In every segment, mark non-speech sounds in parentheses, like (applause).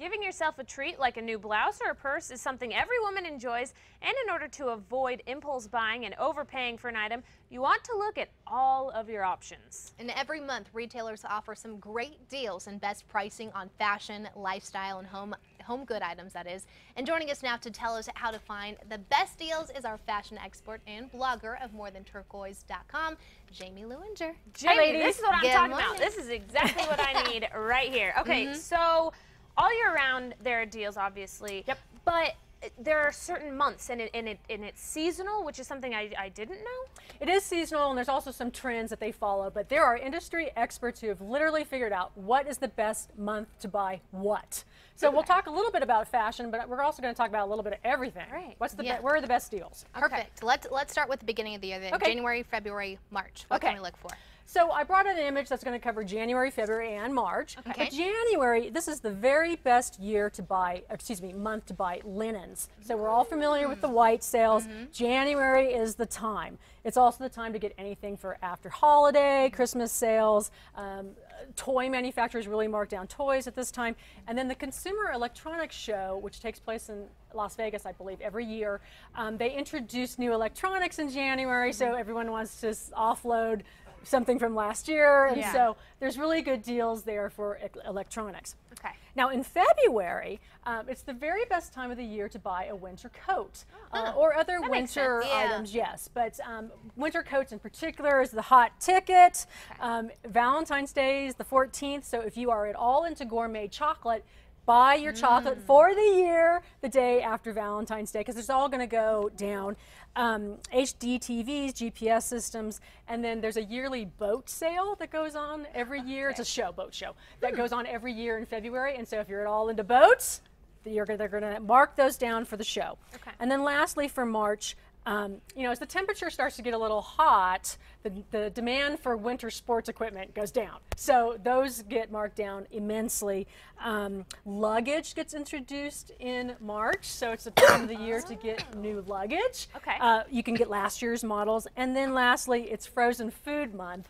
Giving yourself a treat like a new blouse or a purse is something every woman enjoys, and in order to avoid impulse buying and overpaying for an item, you want to look at all of your options. And every month, retailers offer some great deals and best pricing on fashion, lifestyle, and home home good items, that is. And joining us now to tell us how to find the best deals is our fashion expert and blogger of morethanturquoise.com, Jamie Lewinger. Jamie, this is what I'm Good talking morning. about. This is exactly what I need (laughs) right here. Okay, mm-hmm. so all year round there are deals, obviously. Yep. But there are certain months, and it, and it and it's seasonal, which is something I, I didn't know. It is seasonal, and there's also some trends that they follow. But there are industry experts who have literally figured out what is the best month to buy what. So we'll talk a little bit about fashion, but we're also going to talk about a little bit of everything. Right. What's the Yeah. be- where are the best deals? Perfect. Let's let's start with the beginning of the year then. Okay. January, February, March. What Okay. can we look for? So I brought an image that's going to cover January, February, and March. Okay. But January, this is the very best year to buy, excuse me, month to buy linens. So we're all familiar with the white sales. January is the time. It's also the time to get anything for after holiday, Christmas sales. Um, toy manufacturers really mark down toys at this time. And then the Consumer Electronics Show, which takes place in Las Vegas, I believe, every year, um, they introduce new electronics in January, so everyone wants to offload something from last year. And Yeah. so there's really good deals there for e- electronics. Okay. Now in February, um, it's the very best time of the year to buy a winter coat uh, or other winter. Yeah. items. Yes, but um, winter coats in particular is the hot ticket. Um, Valentine's Day is the 14th, so if you are at all into gourmet chocolate. Buy your chocolate Mm. for the year, the day after Valentine's Day, because it's all going to go down. Um, HD TVs, GPS systems, and then there's a yearly boat sale that goes on every year. It's a show, boat show, that goes on every year in February. And so if you're at all into boats, you're, they're going to mark those down for the show. Okay. And then lastly, for March, um, you know, as the temperature starts to get a little hot, the, the demand for winter sports equipment goes down. So those get marked down immensely. Um, luggage gets introduced in March, so it's the time of the year to get new luggage. Okay. Uh, you can get last year's models. And then lastly, it's frozen food month.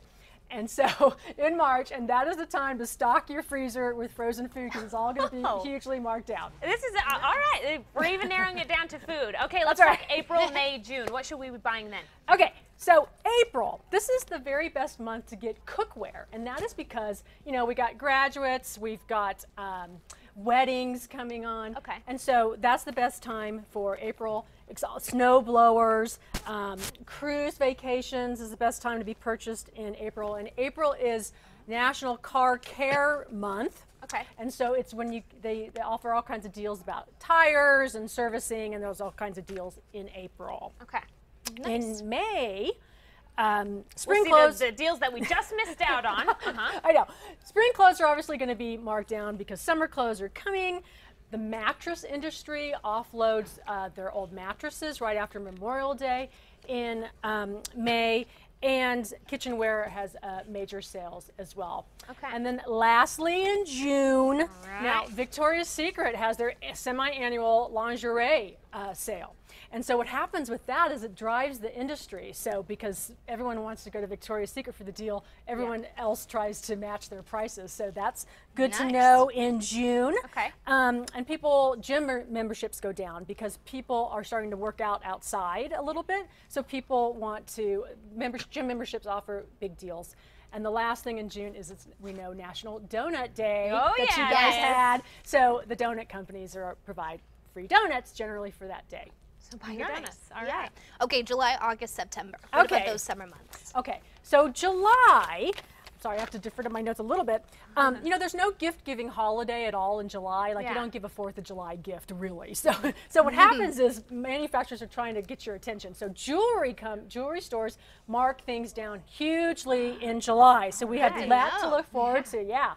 And so (laughs) in March, and that is the time to stock your freezer with frozen food because it's all going to be Oh. hugely marked down. This is uh, all right. We're even narrowing it down to food. Okay, let's That's talk right. (laughs) April, May, June. What should we be buying then? Okay, so April, this is the very best month to get cookware, and that is because you know we got graduates, we've got um, weddings coming on, Okay. and so that's the best time for April. Snow blowers, um, cruise vacations is the best time to be purchased in April, and April is National Car Care Month. Okay. And so it's when you they, they offer all kinds of deals about tires and servicing, and there's all kinds of deals in April. Okay. In May, um, We'll spring see clothes. the, the deals that we just missed out on. (laughs) Uh-huh. I know. Spring clothes are obviously going to be marked down because summer clothes are coming. The mattress industry offloads uh, their old mattresses right after Memorial Day in um, May. And kitchenware has uh, major sales as well. Okay. And then lastly, in June, now. Victoria's Secret has their semi-annual lingerie uh, sale. And so what happens with that is it drives the industry. So because everyone wants to go to Victoria's Secret for the deal, everyone else tries to match their prices. So that's good to know in June. Okay. Um, and people, gym memberships go down because people are starting to work out outside a little bit. So people want to, members, gym memberships offer big deals. And the last thing in June is it's, we know National Donut Day Oh, that you guys had. So the donut companies are provide free donuts generally for that day. So buy your Nice. donuts. All Yeah. right. Okay, July, August, September. What about Okay. those summer months? Okay, so July. Sorry, I have to defer to my notes a little bit. Um, you know, there's no gift giving holiday at all in July. Like Yeah. you don't give a Fourth of July gift, really. (laughs) So, so what (laughs) happens is manufacturers are trying to get your attention. So jewelry come, jewelry stores mark things down hugely in July. So we have that to look forward to. Yeah.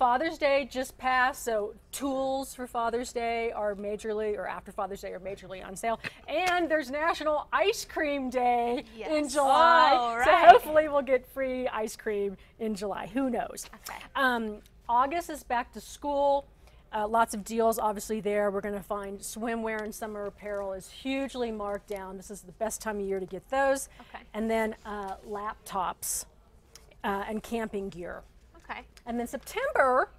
Father's Day just passed, so tools for Father's Day are majorly, or after Father's Day, are majorly on sale. And there's National Ice Cream Day in July. Oh, So hopefully we'll get free ice cream in July. Who knows? Okay. Um, August is back to school. Uh, lots of deals, obviously, there. We're going to find swimwear and summer apparel is hugely marked down. This is the best time of year to get those. Okay. And then uh, laptops uh, and camping gear. Okay. And then September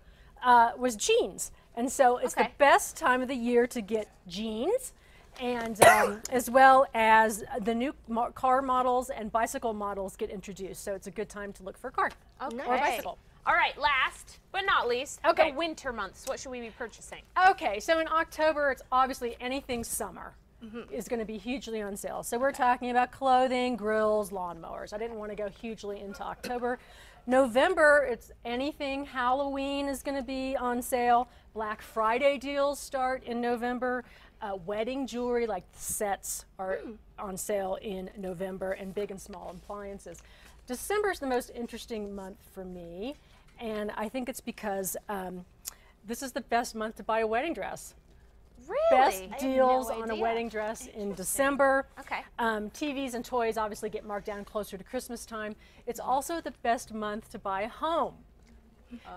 uh, was jeans. And so it's the best time of the year to get jeans and um, (coughs) as well as the new car models and bicycle models get introduced. So it's a good time to look for a car or a bicycle. All right, last but not least, Okay. the winter months. What should we be purchasing? Okay, so in October, it's obviously anything summer Mm-hmm. is going to be hugely on sale. So we're talking about clothing, grills, lawnmowers. I didn't want to go hugely into October. November, it's anything Halloween is going to be on sale. Black Friday deals start in November. Uh, wedding jewelry like sets are Hmm. on sale in November, and big and small appliances. December is the most interesting month for me, and I think it's because um, this is the best month to buy a wedding dress? Best deals no on a wedding dress in December. Okay. Um, TVs and toys obviously get marked down closer to Christmas time. It's also the best month to buy a home.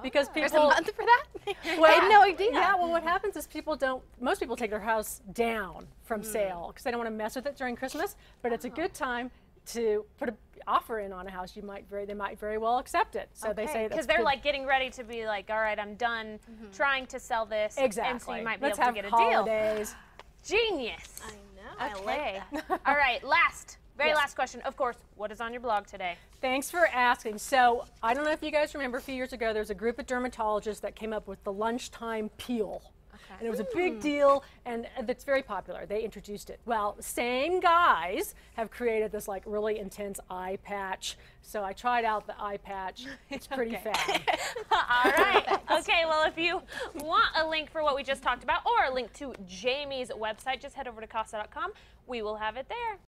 Because people There's a month for that? (laughs) I had no idea. Yeah, well, what happens is people don't. Most people take their house down from Hmm. sale because they don't want to mess with it during Christmas. But it's a Oh. good time to put an offer in on a house. You might very, they might very well accept it. So they say that's because they're good. like getting ready to be like, all right, I'm done mm-hmm. trying to sell this. exactly. And so you might be Let's able have to get a deal. (gasps) Genius. I know. Okay. I like that. (laughs) all right, last, very Yes. last question. Of course, what is on your blog today? Thanks for asking. So, I don't know if you guys remember a few years ago, there was a group of dermatologists that came up with the lunchtime peel. And it was a big hmm. deal, and it's very popular. They introduced it. Well, same guys have created this like really intense eye patch. So I tried out the eye patch. (laughs) It's pretty fab. (laughs) All right. okay, well, if you want a link for what we just talked about or a link to Jamie's website, just head over to KASA.com. We will have it there.